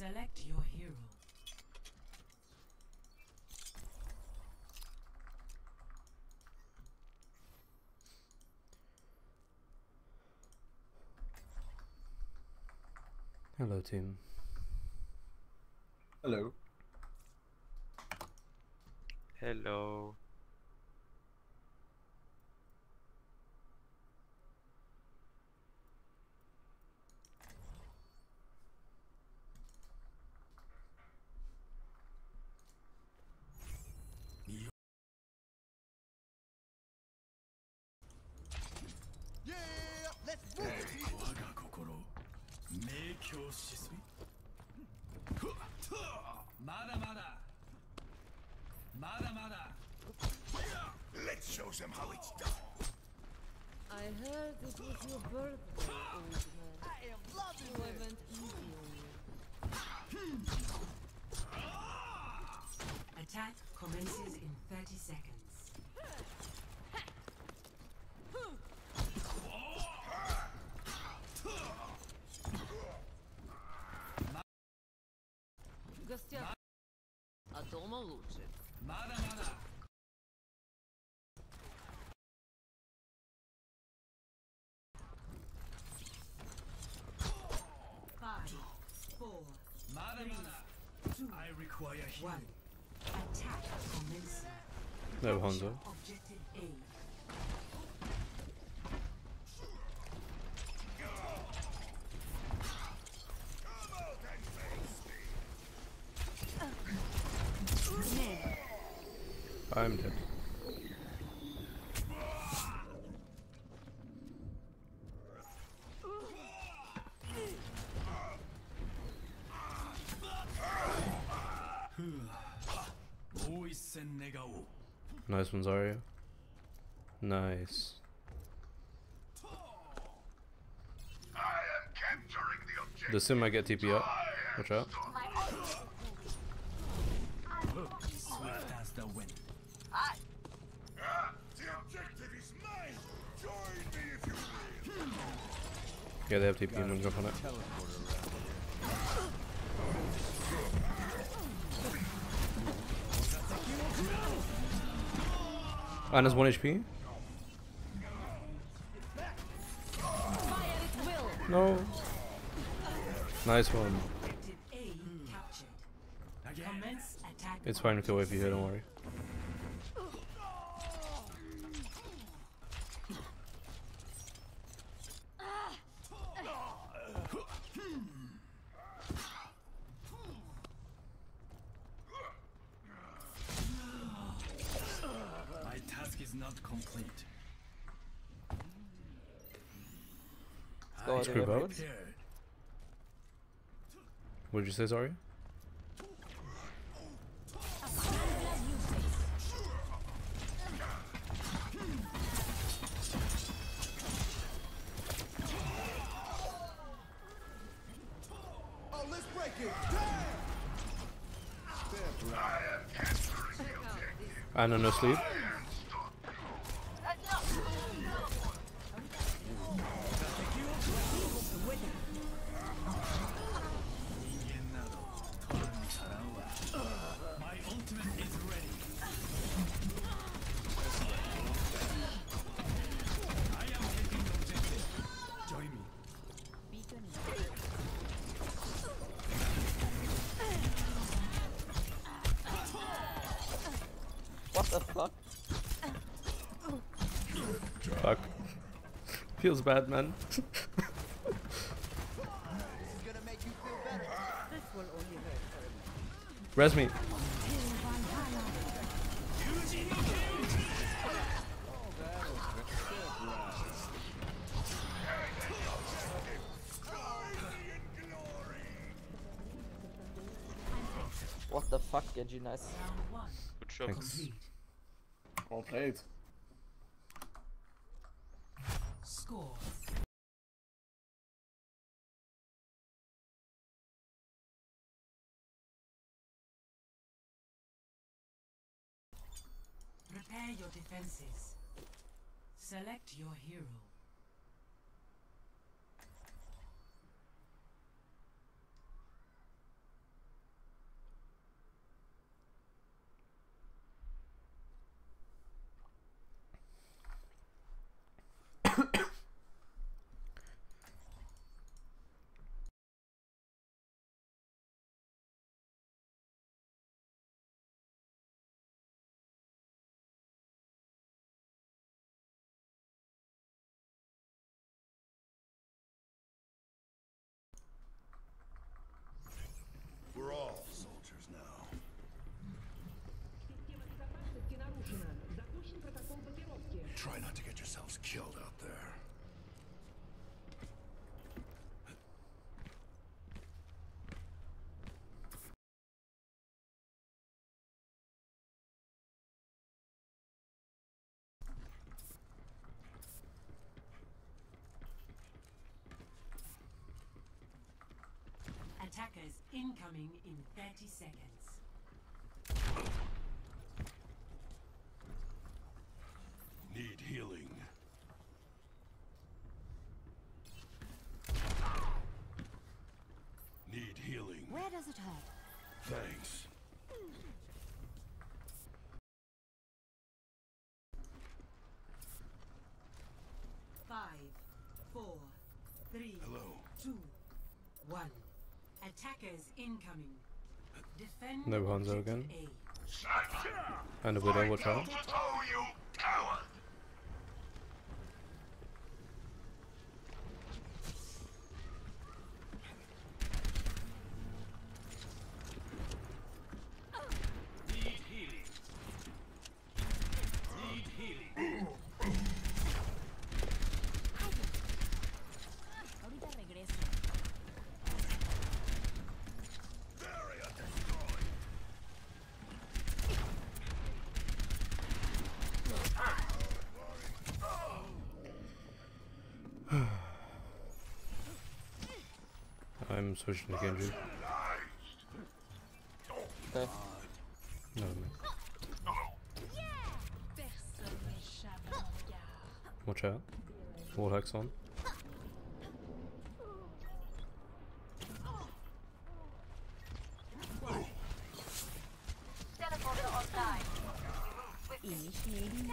Select your hero. Hello, team. Hello. Hello. 明鏡止水まだまだまだまだ Let's show them how it's done. I heard it was your birthday, old man. I am loving So I it. went easy on you. Attack commences in 30 seconds. Five, four, three, two, one. I require. Attack commencing. No, Hanzo. Objective. I'm dead. Nice one, Zarya. Nice. The sim might get TP up. Watch out. Swift as the wind. Ah, the objective is mine. Join me if you will. Yeah, they have TP. I'm gonna jump on it. Ana's 1 HP. No. Nice one. Objective A captured. again Commence attack. It's fine to kill if you hit, don't worry. Not complete Go I Screw am What did you say, Zarya? Oh, let's break it. Damn. I am capturing the objective. Ana, no sleep. The fuck? Fuck. Feels bad, man. This is gonna make you feel better. This will only hurt for a minute. Res me. What the fuck, Genji, nice. Good job. Thanks. Well played. Score. Prepare your defenses. Select your hero. Attackers incoming in 30 seconds. Need healing. Need healing. Where does it hurt? Thanks. Five, four, three, Hello. two, one. Attackers incoming. Defend No Hanzo objective again. A. And a widow, watch out. Oh, you coward! I'm switching to Genji. Okay. No, no. Personne n'échappe à mon regard. Watch out. Wall hex on. Initiating.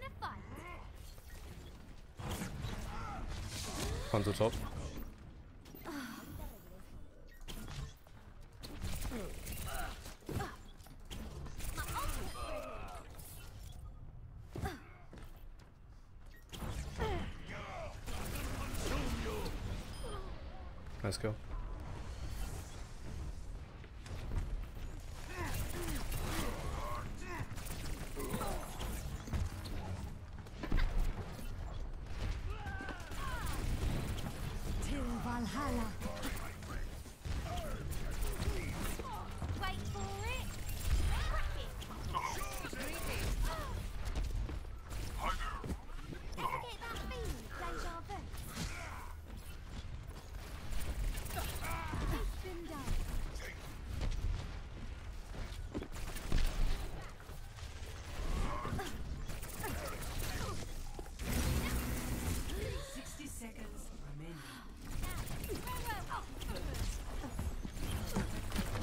The fight. Hanzo top. Let's go.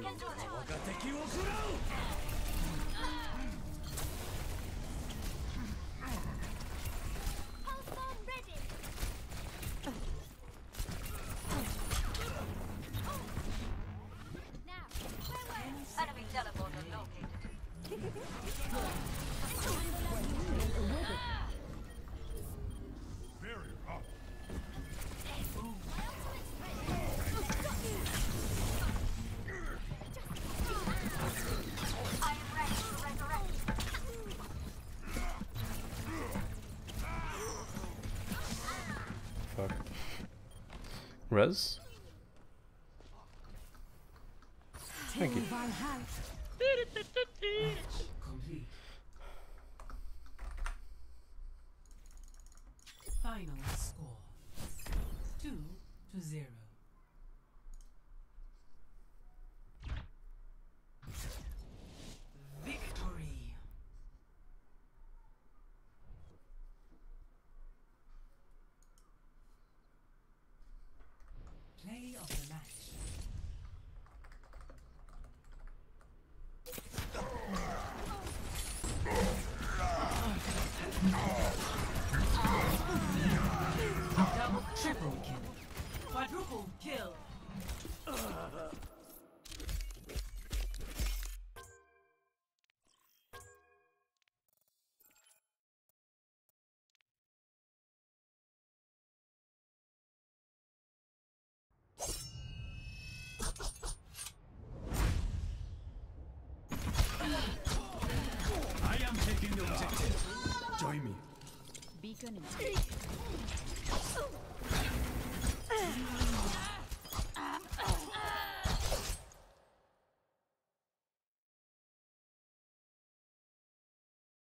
分が敵をくらう Res. Thank you. The objective. Join me. Beacon.